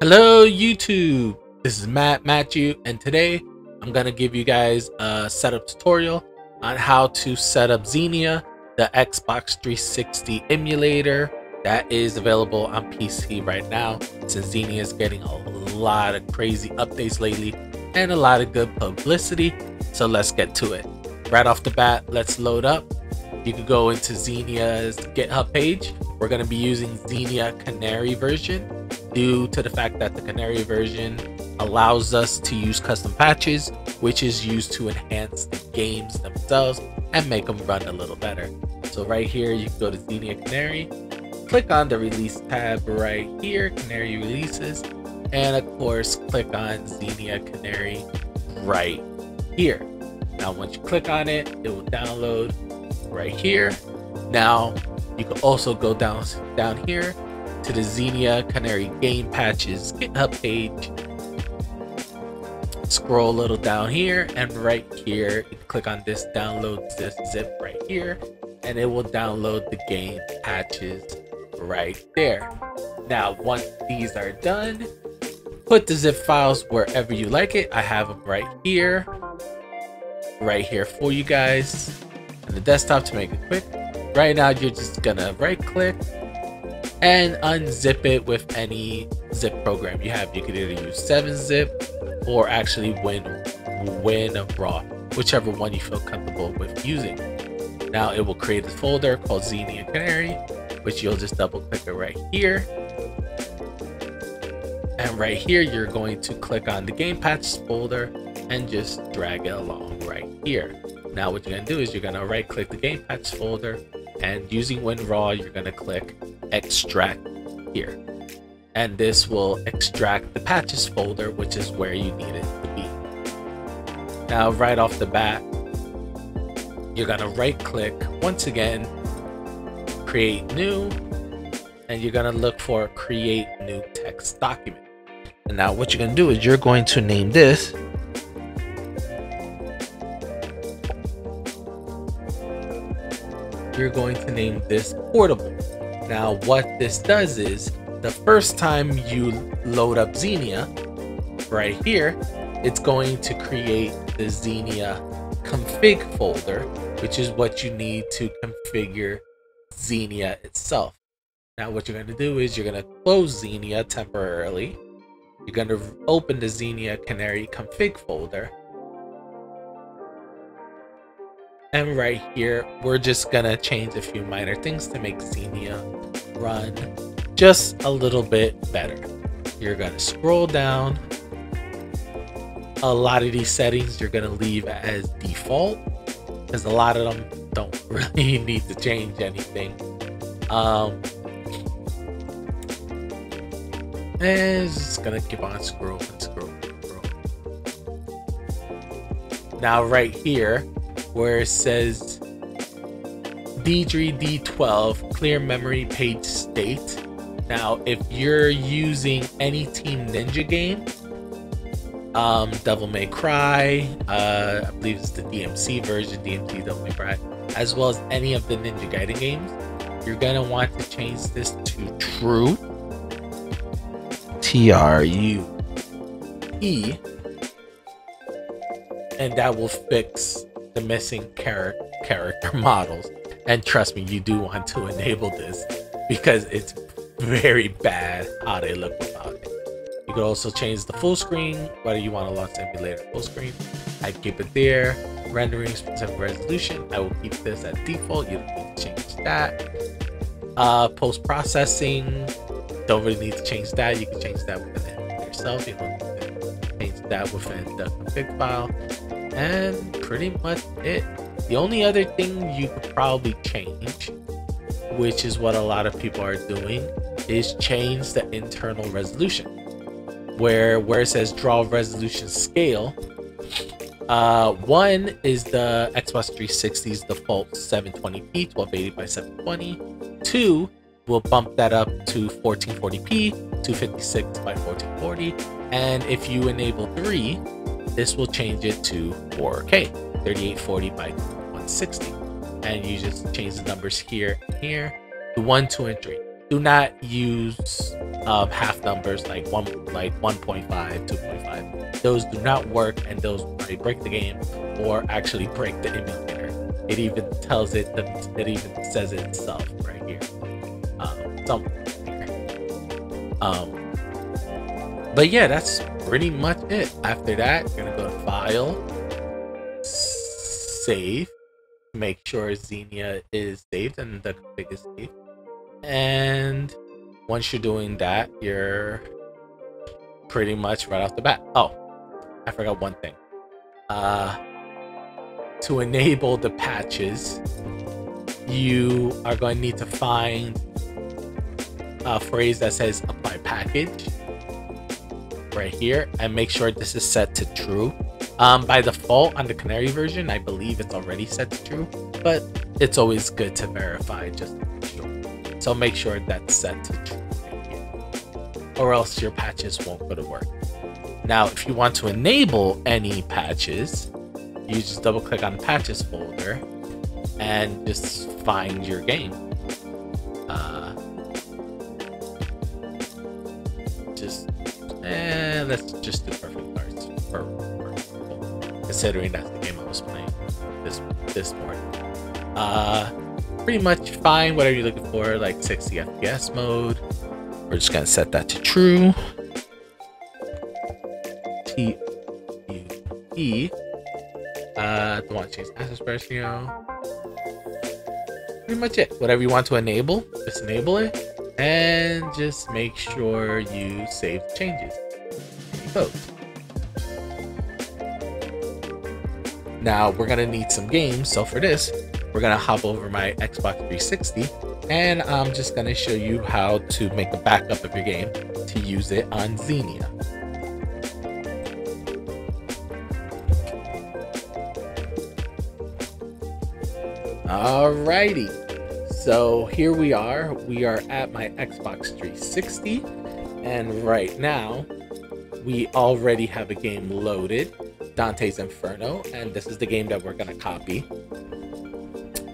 Hello YouTube, this is Matt Matthew and today I'm going to give you guys a setup tutorial on how to set up Xenia, the Xbox 360 emulator that is available on PC right now since Xenia is getting a lot of crazy updates lately and a lot of good publicity. So let's get to it. Right off the bat, let's load up. You can go into Xenia's GitHub page. We're going to be using Xenia Canary version due to the fact that the Canary version allows us to use custom patches, which is used to enhance the games themselves and make them run a little better. So right here, you can go to Xenia Canary, click on the release tab right here, Canary releases, and of course, click on Xenia Canary right here. Now, once you click on it, it will download right here. Now, you can also go down down here to the Xenia Canary Game Patches GitHub page. Scroll a little down here and right here, click on this download this zip right here and it will download the game patches right there. Now, once these are done, put the zip files wherever you like it. I have them right here, right here for you guys on the desktop to make it quick. Right now, you're just gonna right click and unzip it with any zip program you have. You could either use 7-zip or actually Win WinRAR, whichever one you feel comfortable with using. Now it will create a folder called Xenia Canary, which you'll just double click it right here. And right here, you're going to click on the game patch folder and just drag it along right here. Now what you're gonna do is you're gonna right click the game patch folder and using WinRAR, you're gonna click extract here. And this will extract the patches folder, which is where you need it to be. Now, right off the bat, you're gonna right click once again, create new, and you're gonna look for create new text document. And now what you're gonna do is you're going to name this you're going to name this portable. Now, what this does is the first time you load up Xenia, right here, it's going to create the Xenia config folder, which is what you need to configure Xenia itself. Now, what you're going to do is you're going to close Xenia temporarily. You're going to open the Xenia Canary config folder And right here, we're just gonna change a few minor things to make Xenia run just a little bit better. You're gonna scroll down. A lot of these settings you're gonna leave as default because a lot of them don't really need to change anything. Um, and it's just gonna keep on scrolling, scrolling, scrolling. Now right here, where it says D3D12 clear memory page state. Now, if you're using any Team Ninja game, um, Devil May Cry, uh, I believe it's the DMC version, DMC Devil May Cry, as well as any of the Ninja Gaiden games, you're gonna want to change this to true. T R U E, and that will fix the missing char- character models. And trust me, you do want to enable this because it's very bad how they look without it. You can also change the full screen, whether you want to launch emulator full screen. I keep it there. Rendering specific resolution, I will keep this at default. You don't need to change that. Uh, Post processing, don't really need to change that. You can change that within yourself. You don't need to change that within the config file and pretty much it. The only other thing you could probably change, which is what a lot of people are doing, is change the internal resolution. Where where it says draw resolution scale, uh, one is the Xbox 360's default 720p, 1280 by 720. Two will bump that up to 1440p, 256 by 1440. And if you enable three, this will change it to 4K, 3840 by 160. And you just change the numbers here and here to 1, 2, and 3. do not use um, half numbers like one like 1.5 2.5 those do not work and those break the game or actually break the emulator it even tells it that it even says it itself right here um, um but yeah that's pretty much it. After that you're gonna go to file. Save make sure xenia is saved and the config is saved and once you're doing that, you're pretty much right off the bat. Oh, I forgot one thing. Uh, to enable the patches, you are going to need to find a phrase that says apply patches right here and make sure this is set to true. Um, by default on the Canary version, I believe it's already set to true, but it's always good to verify just to make sure. So make sure that's set to true or else your patches won't go to work. Now, if you want to enable any patches, you just double click on the patches folder and just find your game. Eh, let's just do Perfect for considering that's the game I was playing this this morning. Uh, pretty much fine, whatever you're looking for, like 60 FPS mode. We're just gonna set that to true. T U E. Uh, don't want to change aspect ratio. Pretty much it. Whatever you want to enable, just enable it, and just make sure you save changes. Code. Now we're gonna need some games. So for this, we're gonna hop over my Xbox 360 and I'm just to show you how to make a backup of your game to use it on Xenia. Alrighty, so here we are. We are at my Xbox 360, and right now we already have a game loaded, Dante's Inferno, and this is the game that we're going to copy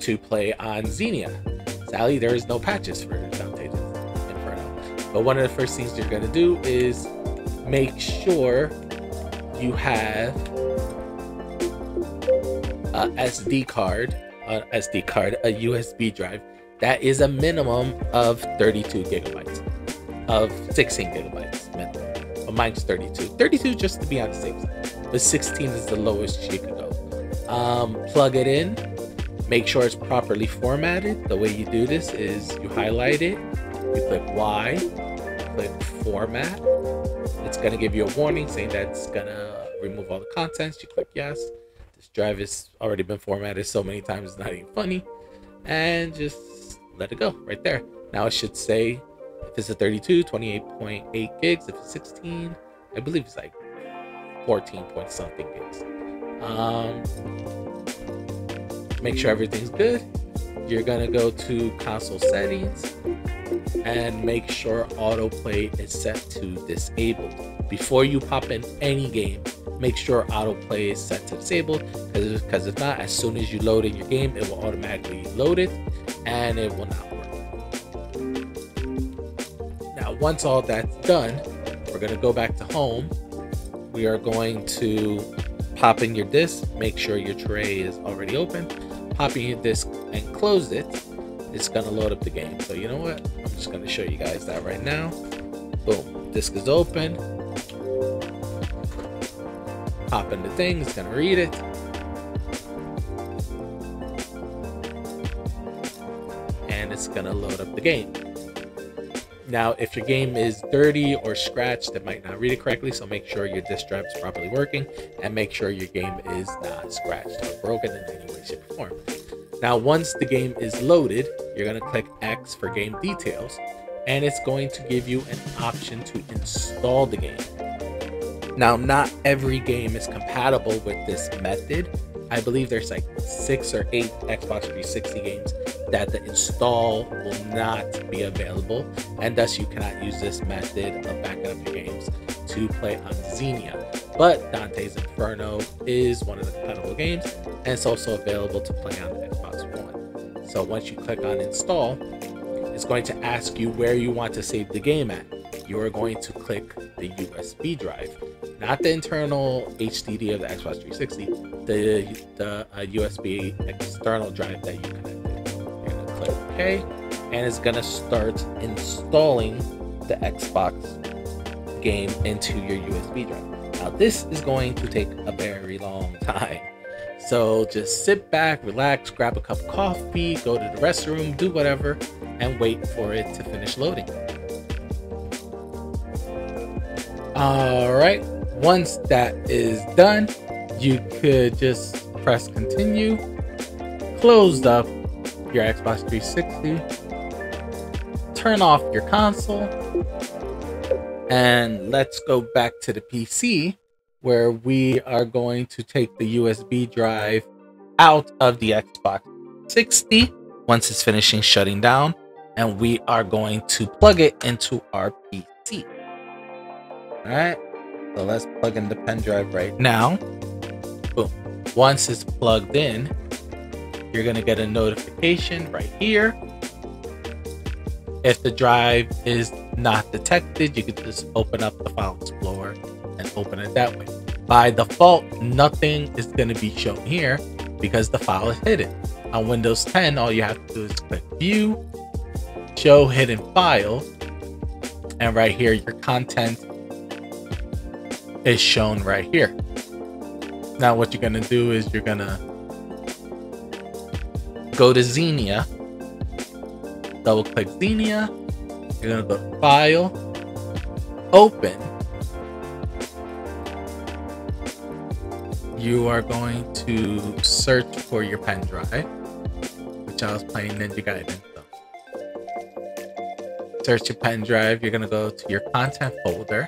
to play on Xenia. Sadly, there is no patches for Dante's Inferno. But one of the first things you're going to do is make sure you have a SD card, a SD card, a USB drive that is a minimum of 32 gigabytes, of 16 gigabytes minimum. But mine's 32. 32 just to be on the safe side. But 16 is the lowest you can go. Um, plug it in, Make sure it's properly formatted. The way you do this is you highlight it, you click Y, click format. It's gonna give you a warning saying that it's gonna remove all the contents. You click yes. This drive has already been formatted so many times it's not even funny. And just let it go right there. Now it should say if it's a 32, 28.8 gigs. If it's 16, I believe it's like 14 point something gigs. Um, make sure everything's good. You're gonna go to console settings and make sure autoplay is set to disabled. Before you pop in any game, make sure autoplay is set to disabled because if not, as soon as you load in your game, it will automatically load it and it will not once all that's done, we're gonna go back to home. We are going to pop in your disk, make sure your tray is already open pop in your disk and close it, it's gonna load up the game. So you know what? I'm just gonna show you guys that right now. Boom, disk is open. Pop in the thing, it's gonna read it. And it's gonna load up the game. Now, if your game is dirty or scratched, it might not read it correctly, so make sure your disk drive is properly working and make sure your game is not scratched or broken in any way, shape, or form. Now, once the game is loaded, you're going to click X for game details, and it's going to give you an option to install the game. Now, not every game is compatible with this method. I believe there's like six or eight Xbox 360 games that the install will not be available, and thus you cannot use this method of backing up your games to play on Xenia. But Dante's Inferno is one of the compatible games, and it's also available to play on the Xbox One. So once you click on install, it's going to ask you where you want to save the game at. You are going to click the USB drive, not the internal HDD of the Xbox 360, the, the uh, USB external drive that you going to click OK, and it's to start installing the Xbox game into your USB drive. Now, this is going to take a very long time. So just sit back, relax, grab a cup of coffee, go to the restroom, do whatever, and wait for it to finish loading. All right, once that is done, you could just press continue, close up your Xbox 360, turn off your console, and let's go back to the PC where we are going to take the USB drive out of the Xbox 60 once it's finishing shutting down and we are going to plug it into our PC. All right, so let's plug in the pen drive right now. Boom. Once it's plugged in, you're gonna get a notification right here. If the drive is not detected, you can just open up the File Explorer and open it that way. By default, nothing is going to be shown here because the file is hidden. On Windows 10, all you have to do is click View, Show Hidden File, and right here, your content is shown right here. Now, what you're going to do is you're going to go to Xenia, double click Xenia, you're to go File, Open, you are going to search for your pen drive, which I was playing Ninja Gaiden. So. Search your pen drive. You're gonna go to your content folder.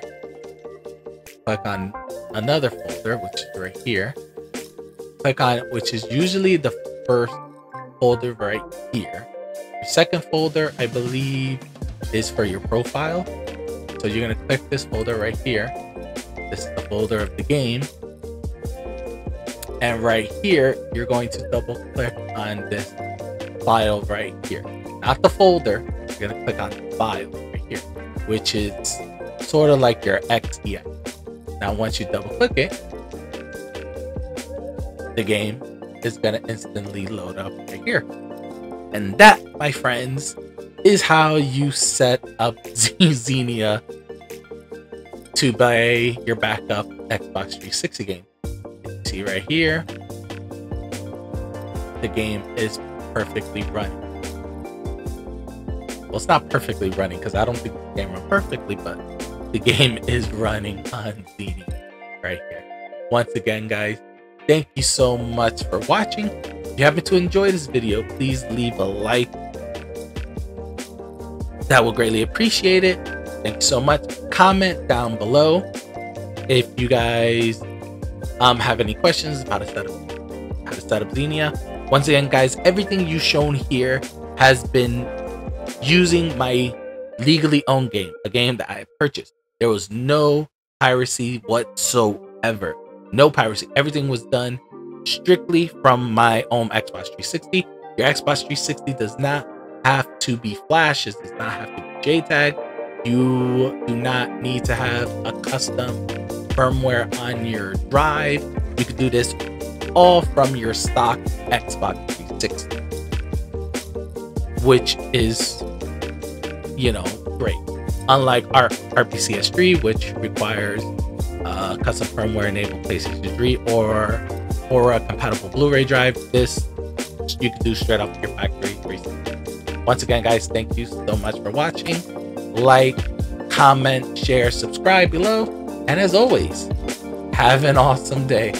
Click on another folder, which is right here. Click on it, which is usually the first folder right here. Your second folder, I believe, is for your profile. So you're gonna click this folder right here. This is the folder of the game and right here, you're going to double click on this file right here. Not the folder, you're gonna click on the file right here, which is sort of like your XEX. Now, once you double click it, the game is gonna instantly load up right here. And that, my friends, is how you set up Xenia to buy your backup Xbox 360 game see right here, the game is perfectly running. Well, it's not perfectly running because I don't think the game runs perfectly, but the game is running on CD right here. Once again, guys, thank you so much for watching. If you happen to enjoy this video, please leave a like. That will greatly appreciate it. Thank you so much. Comment down below if you guys um, have any questions about how to set up how to set up Xenia. Once again, guys, everything you shown here has been using my legally owned game, a game that I purchased. There was no piracy whatsoever. No piracy. Everything was done strictly from my own Xbox 360. Your Xbox 360 does not have to be flash, it does not have to be JTAG. You do not need to have a custom firmware on your drive. You can do this all from your stock Xbox 360, which is, you know, great. Unlike our RPCS3, which requires uh, custom firmware enabled PlayStation 3 or or a compatible Blu-ray drive, this you can do straight off your factory 360. Once again, guys, thank you so much for watching. Like, comment, share, subscribe below and as always, have an awesome day.